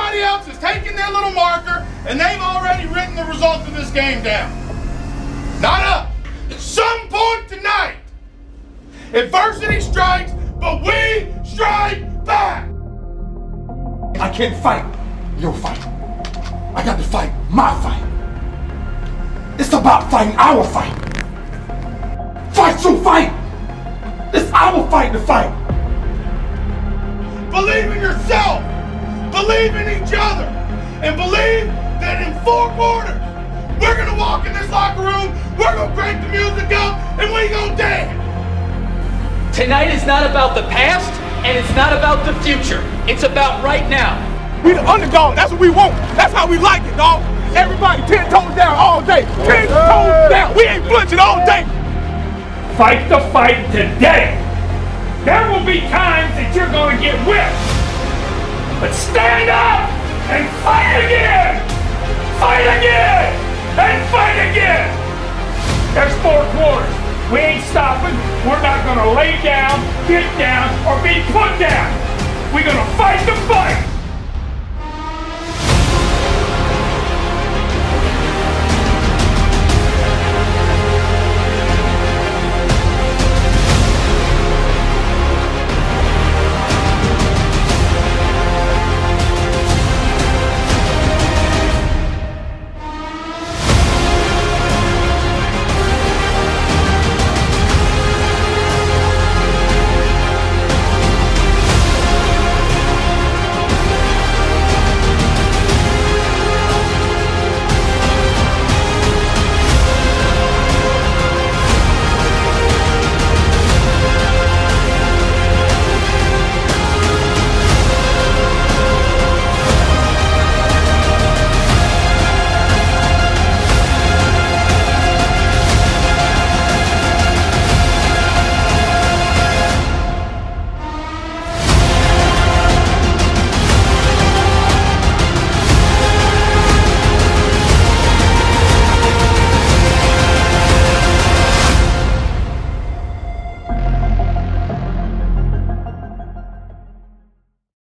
Everybody else has taken their little marker and they've already written the result of this game down. Not. At some point tonight, adversity strikes, but we strike back. I can't fight your fight. I got to fight my fight. It's about fighting our fight. Fight your fight. It's our fight to fight. Believe in yourself. Believe in each other. And believe that in four quarters, we're going to walk in this locker room, we're going to crank the music up, and we going to dance. Tonight is not about the past, and it's not about the future. It's about right now. We the underdog. That's what we want. That's how we like it, dog. Everybody ten toes down all day. Ten toes down. We ain't flinching all day. Fight the fight today. There will be times that you're going to get whipped. But stand up and fight again. Fight again. And fight again. There's four quarters. We ain't stopping. We're not to lay down, get down, or be put down. We're to fight the fight.